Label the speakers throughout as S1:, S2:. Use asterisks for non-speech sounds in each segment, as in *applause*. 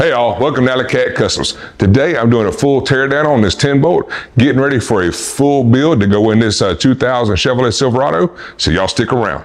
S1: Hey y'all, welcome to AllieCat Customs. Today I'm doing a full teardown on this 10 bolt, getting ready for a full build to go in this uh, 2000 Chevrolet Silverado, so y'all stick around.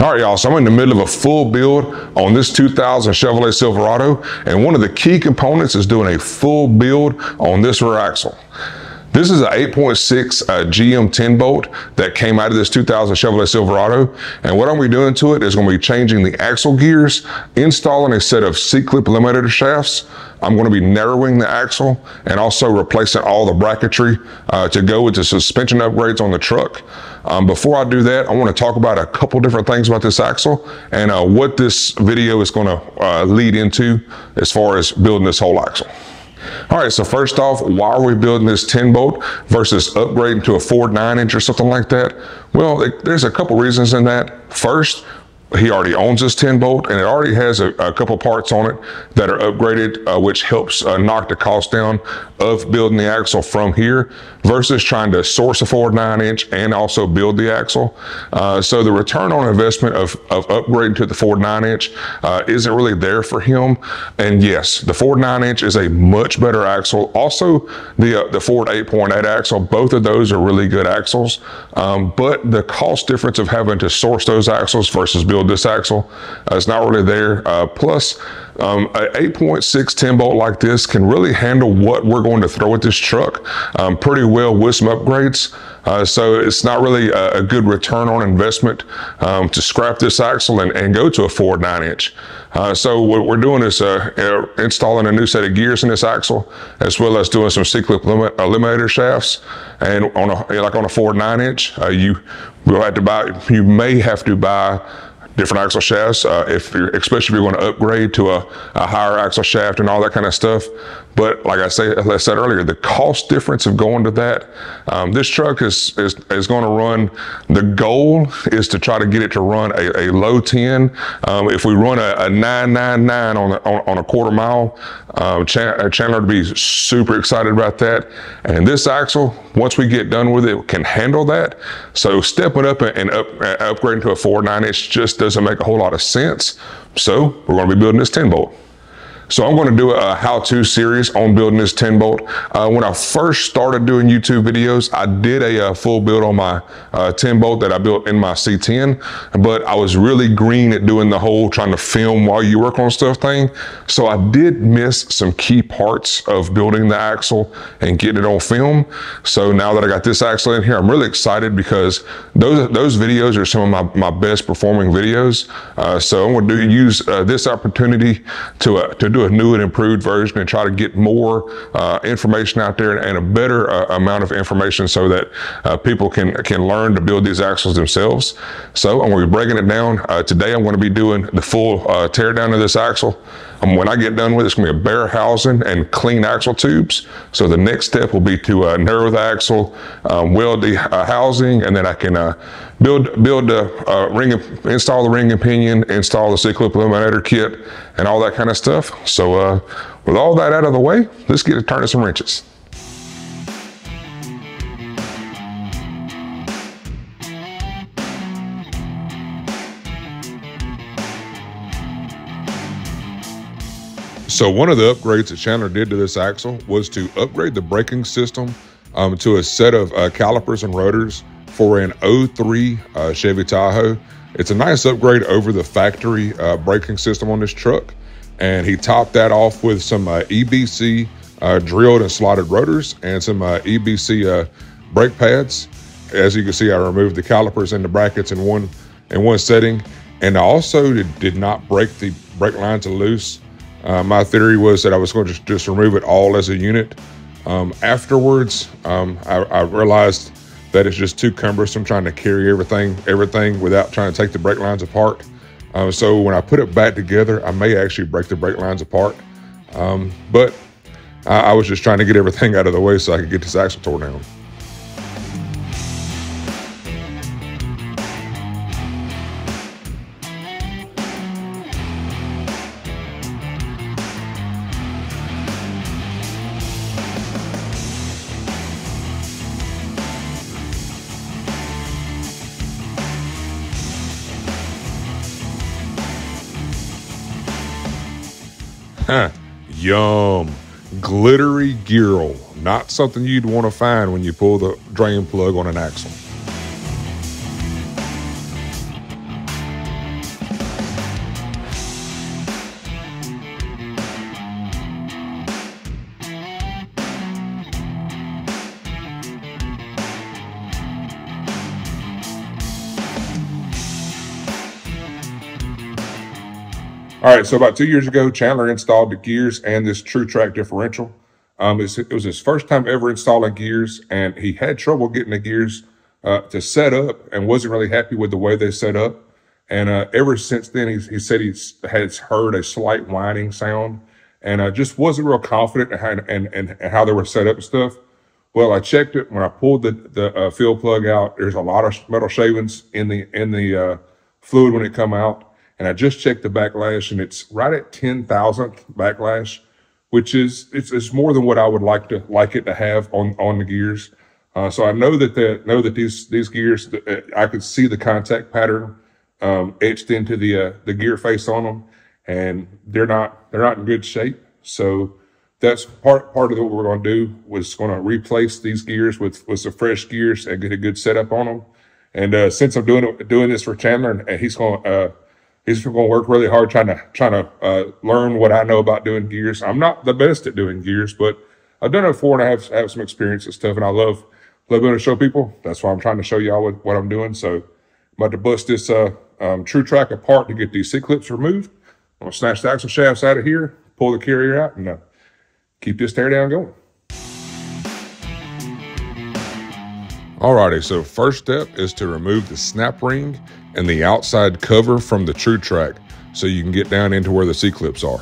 S1: All right, y'all, so I'm in the middle of a full build on this 2000 Chevrolet Silverado, and one of the key components is doing a full build on this rear axle. This is an 8.6 uh, GM 10 bolt that came out of this 2000 Chevrolet Silverado. And what I'm be doing to it is going to be changing the axle gears, installing a set of C-clip eliminator shafts. I'm going to be narrowing the axle and also replacing all the bracketry uh, to go with the suspension upgrades on the truck. Um, before I do that, I want to talk about a couple different things about this axle and uh, what this video is going to uh, lead into as far as building this whole axle. All right, so first off, why are we building this 10 bolt versus upgrading to a Ford 9 inch or something like that? Well, it, there's a couple reasons in that. First, he already owns this 10 bolt and it already has a, a couple parts on it that are upgraded, uh, which helps uh, knock the cost down of building the axle from here versus trying to source a Ford 9 inch and also build the axle. Uh, so the return on investment of, of upgrading to the Ford 9 inch uh, isn't really there for him. And yes, the Ford 9 inch is a much better axle. Also, the, uh, the Ford 8.8 axle, both of those are really good axles. Um, but the cost difference of having to source those axles versus build this axle. Uh, it's not really there. Uh, plus, um, an 8.6 10 bolt like this can really handle what we're going to throw at this truck um, pretty well with some upgrades. Uh, so it's not really a, a good return on investment um, to scrap this axle and, and, go to a Ford 9 inch. Uh, so what we're doing is uh, uh, installing a new set of gears in this axle, as well as doing some C-clip eliminator shafts. And on a, like on a Ford 9 inch, uh, you will have to buy, you may have to buy different axle shafts, uh, if you're, especially if you're going to upgrade to a, a, higher axle shaft and all that kind of stuff. But like I say, I said earlier, the cost difference of going to that, um, this truck is, is, is going to run, the goal is to try to get it to run a, a low 10. Um, if we run a, a 999 on, on, on, a quarter mile, um, uh, Chandler to be super excited about that. And this axle, once we get done with it, can handle that. So stepping up and up, upgrading to a Ford 9 inch just doesn't make a whole lot of sense. So we're going to be building this 10 bolt. So I'm going to do a how-to series on building this 10 bolt. Uh, when I first started doing YouTube videos, I did a, a uh, full build on my uh, 10 bolt that I built in my C10, but I was really green at doing the whole trying to film while you work on stuff thing. So I did miss some key parts of building the axle and getting it on film. So now that I got this axle in here, I'm really excited because those those videos are some of my, my best performing videos. Uh, so I'm going to do, use uh, this opportunity to, uh, to do a new and improved version and try to get more uh, information out there and a better uh, amount of information so that uh, people can can learn to build these axles themselves. So I'm going to be breaking it down. Uh, today I'm going to be doing the full uh, tear of this axle. Um, when I get done with it, it's to be a bare housing and clean axle tubes. So the next step will be to uh, narrow the axle, um, weld the housing, and then I can build build the uh, ring, install the ring and pinion, install the C-clip eliminator kit, and all that kind of stuff. So uh, with all that out of the way, let's get to turning some wrenches. So one of the upgrades that Chandler did to this axle was to upgrade the braking system um, to a set of uh, calipers and rotors for an 03 uh, Chevy Tahoe. It's a nice upgrade over the factory uh, braking system on this truck. And he topped that off with some uh, EBC uh, drilled and slotted rotors and some uh, EBC brake pads. As you can see, I removed the calipers and the brackets in one in one setting. And I also did, did not break the brake lines loose. My theory was that I was going to just, just remove it all as a unit. Um, afterwards, um, I, I realized that it's just too cumbersome trying to carry everything everything without trying to take the brake lines apart. Um, so when I put it back together, I may actually break the brake lines apart. Um, but I, I was just trying to get everything *laughs* out of the way so I could get this axle tore down. Yum. Glittery oil. Not something you'd want to find when you pull the drain plug on an axle. All right, so about two years ago, Chandler installed the gears and this TrueTrac differential. Um, it was his first time ever installing gears, and he had trouble getting the gears uh, to set up and wasn't really happy with the way they set up. And uh, ever since then, he, said he has heard a slight whining sound and uh, just wasn't real confident in how, and, and, and how they were set up and stuff. Well, I checked it when I pulled the, the uh, fill plug out. There's a lot of metal shavings in the in the uh, fluid when it come out. And I just checked the backlash and it's right at 10,000th backlash, which is, it's, it's more than what I would like to, like it to have on, on the gears. Uh, so I know that the, know that these, these gears, uh, I could see the contact pattern, um, etched into the, uh, the gear face on them and they're not, they're not in good shape. So that's part, part of what we're going to do was going to replace these gears with, with some fresh gears and get a good setup on them. And, uh, since I'm doing doing this for Chandler and he's going to, uh, he's going to work really hard trying to trying to uh, learn what I know about doing gears. I'm not the best at doing gears, but I've done it before and I have have some experience and stuff. And I love love being able to show people. That's why I'm trying to show y'all what, what I'm doing. So I'm about to bust this uh, um, TrueTrac apart to get these C clips removed. I'm gonna snatch the axle shafts out of here, pull the carrier out, and uh, keep this tear down going. Alrighty, so first step is to remove the snap ring and the outside cover from the TrueTrac so you can get down into where the C-clips are.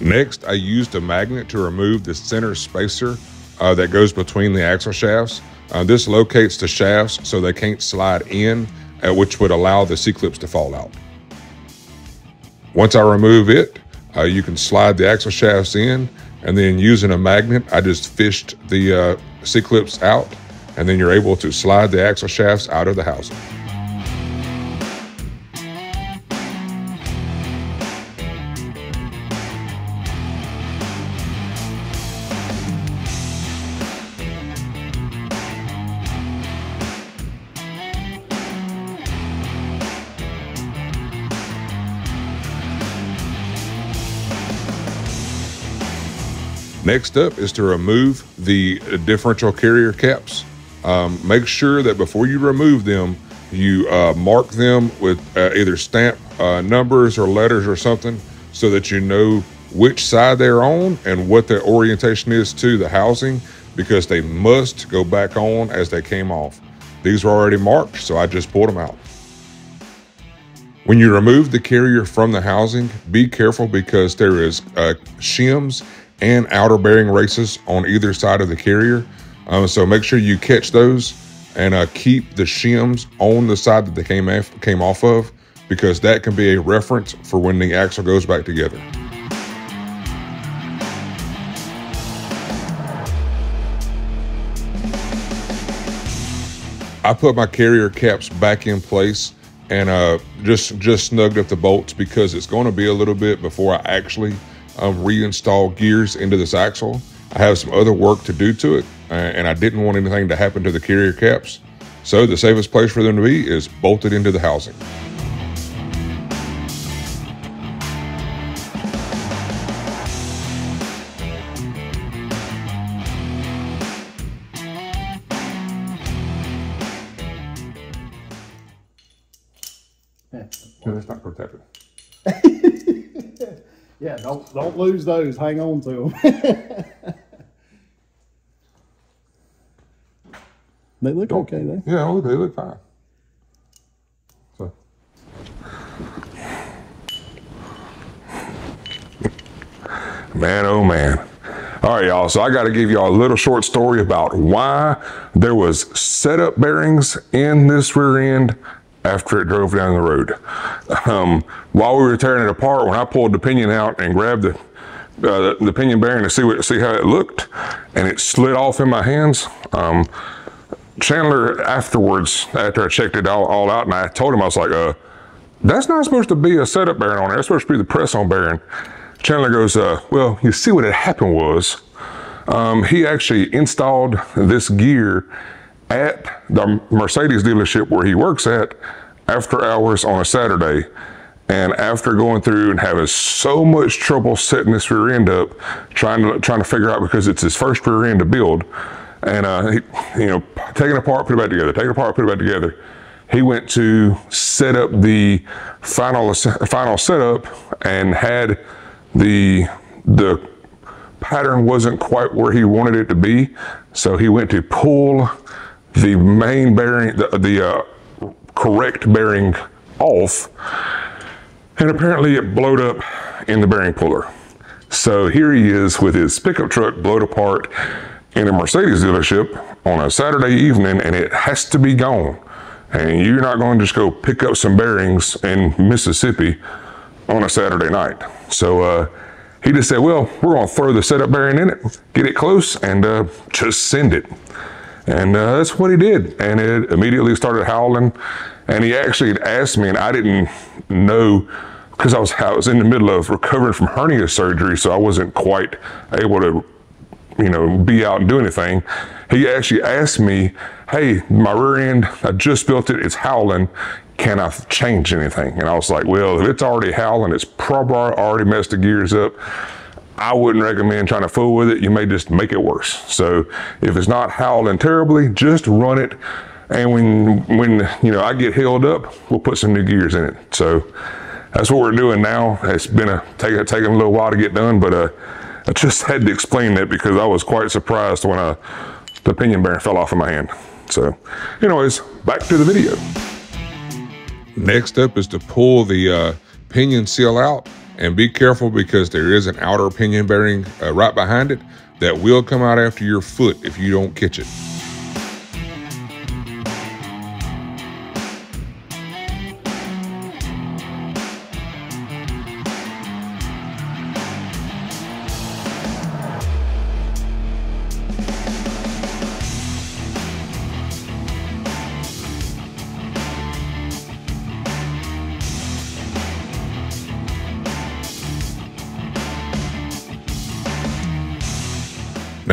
S1: Next, I used a magnet to remove the center spacer uh, that goes between the axle shafts. Uh, this locates the shafts so they can't slide in, uh, which would allow the C-clips to fall out. Once I remove it, uh, you can slide the axle shafts in, and then using a magnet, I just fished the uh, C-clips out, and then you're able to slide the axle shafts out of the housing. Next up is to remove the differential carrier caps. Um, make sure that before you remove them, you uh, mark them with uh, either stamp uh, numbers or letters or something so that you know which side they're on and what their orientation is to the housing because they must go back on as they came off. These were already marked, so I just pulled them out. When you remove the carrier from the housing, be careful because there is uh, shims and outer bearing races on either side of the carrier. Um, so make sure you catch those and uh, keep the shims on the side that they came, af- came off of because that can be a reference for when the axle goes back together. I put my carrier caps back in place and uh, just just snugged up the bolts because it's going to be a little bit before I actually um, reinstall gears into this axle. I have some other work to do to it, uh, and I didn't want anything to happen to the carrier caps. So the safest place for them to be is bolted into the housing.
S2: Don't lose those. Hang on to them. *laughs* they look okay though.
S1: Yeah, look, they look fine. So. Man, oh man. All right, y'all. So I got to give y'all a little short story about why there was setup bearings in this rear end after it drove down the road. Um, while we were tearing it apart, when I pulled the pinion out and grabbed the uh, the, pinion bearing to see what see how it looked, and it slid off in my hands. Um, Chandler afterwards, after I checked it all, all, out, and I told him I was like, uh, "That's not supposed to be a setup bearing on there. That's supposed to be the press-on bearing." Chandler goes, uh, "Well, you see what had happened was." Um, he actually installed this gear at the Mercedes dealership where he works at after hours on a Saturday. And after going through and having so much trouble setting this rear end up, trying to trying to figure out because it's his first rear end to build, and uh, he, you know, taking apart, put it back together, taking apart, put it back together. He went to set up the final final setup and had the the pattern wasn't quite where he wanted it to be, so he went to pull the main bearing, the, the uh, correct bearing off, and apparently it blowed up in the bearing puller. So here he is with his pickup truck blowed apart in a Mercedes dealership on a Saturday evening, and it has to be gone. And you're not going to just go pick up some bearings in Mississippi on a Saturday night. So uh, he just said, well, we're going to throw the setup bearing in it, get it close, and uh, just send it. And uh, that's what he did. And it immediately started howling. And he actually asked me, and I didn't know because I was, I was in the middle of recovering from hernia surgery, so I wasn't quite able to, you know, be out and do anything. He actually asked me, hey, my rear end, I just built it, it's howling. Can I change anything? And I was like, well, if it's already howling, it's probably already messed the gears up. I wouldn't recommend trying to fool with it. You may just make it worse. So if it's not howling terribly, just run it. And when, when you know, I get held up, we'll put some new gears in it. So that's what we're doing now. It's been a, take, taking a little while to get done, but uh, I just *laughs* had to explain that because I was quite surprised when uh, the pinion bearing fell off of my hand. So anyways, back to the video. Next up is to pull the uh, pinion seal out and be careful because there is an outer pinion bearing uh, right behind it that will come out after your foot if you don't catch it.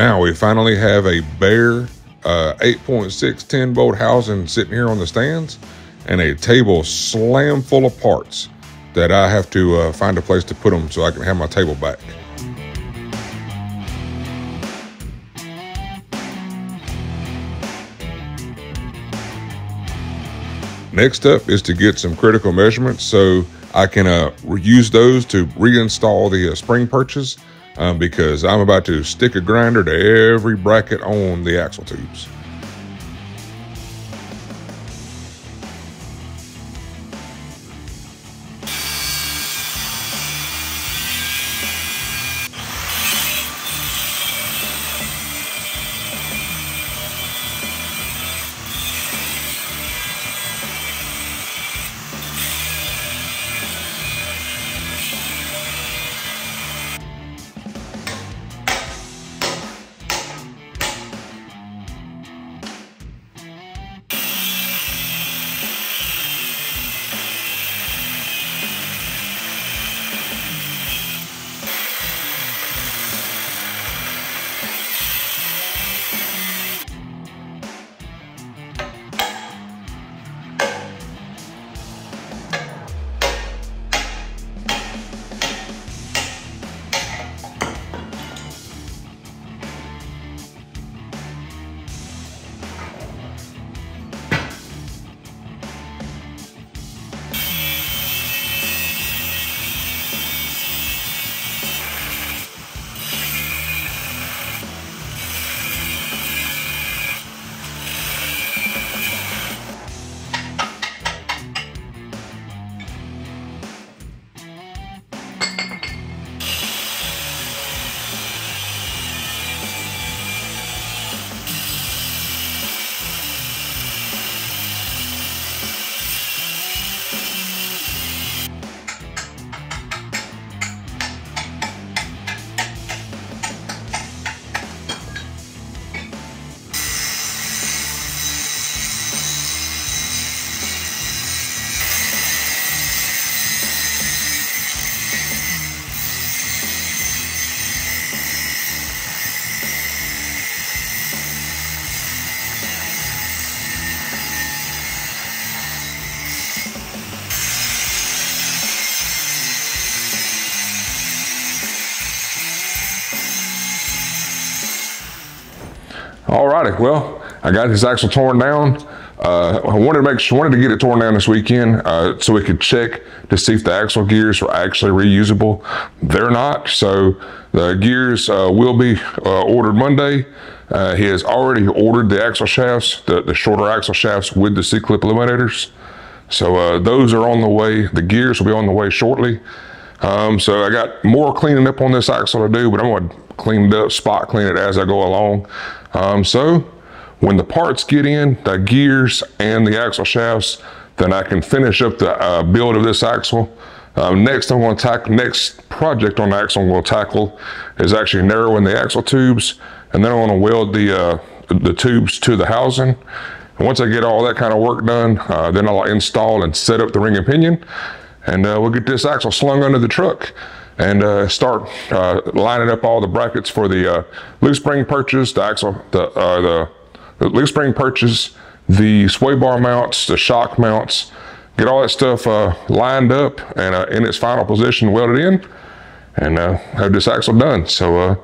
S1: Now we finally have a bare uh, 8.6 10 bolt housing sitting here on the stands and a table slam full of parts that I have to uh, find a place to put them so I can have my table back. Next up is to get some critical measurements so I can uh, use those to reinstall the uh, spring perches um, because I'm about to stick a grinder to every bracket on the axle tubes. Alrighty, well, I got this axle torn down. Uh, I wanted to make sure, wanted to get it torn down this weekend uh, so we could check to see if the axle gears were actually reusable. They're not, so the gears uh, will be uh, ordered Monday. Uh, he has already ordered the axle shafts, the, the shorter axle shafts with the C-clip eliminators. So uh, those are on the way. The gears will be on the way shortly. Um, so I got more cleaning up on this axle to do, but I'm to clean it up, spot clean it as I go along. Um, so when the parts get in, the gears and the axle shafts, then I can finish up the uh, build of this axle. Um, next, I'm going to tackle next project on the axle I'm going to tackle is actually narrowing the axle tubes, and then I want to weld the uh, the tubes to the housing. And once I get all that kind of work done, uh, then I'll install and set up the ring and pinion, and uh, we'll get this axle slung under the truck and uh, start uh, lining up all the brackets for the uh, loose spring perches, the axle, the, uh, the the loose spring perches, the sway bar mounts, the shock mounts, get all that stuff uh, lined up and uh, in its final position welded in and have this axle done. So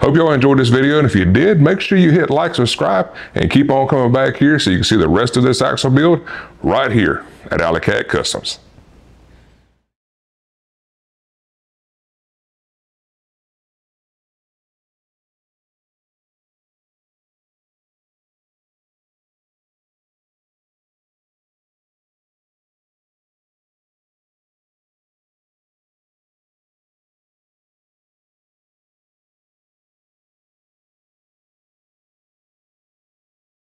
S1: hope y'all enjoyed this video. And if you did, make sure you hit like, subscribe, and keep on coming back here so you can see the rest of this axle build right here at AllieCat Customs.